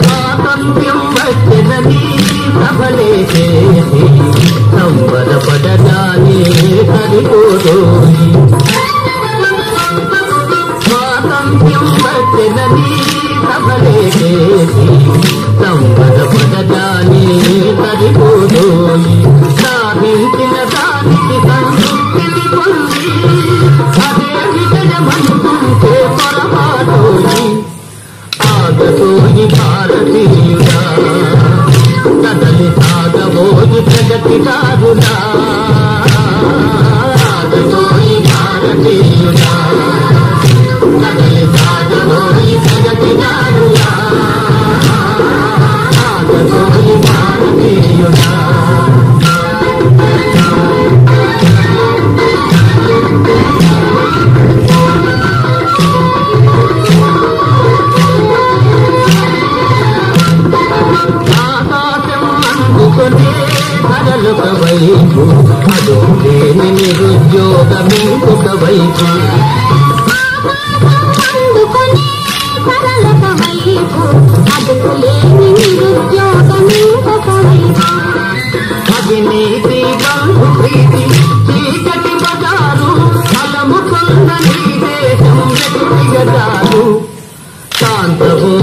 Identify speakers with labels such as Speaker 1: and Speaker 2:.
Speaker 1: స్వాతంత్ర్యం వచ్చినది సఫలే చేసి సంబరపడగానే సరిపోదు స్వాతంత్ర్యం వచ్చినది సఫలే చేసి సంబరపడగానే సరిపోదు సాధించిన దానికి సంతృప్తిని పొంది कदलिकाद भोज प्रगति कारुणा आज तो ఒకవైపు అదోలేని నిరుద్యోగం
Speaker 2: ఇంకొకవైపు అవినీతి బంధు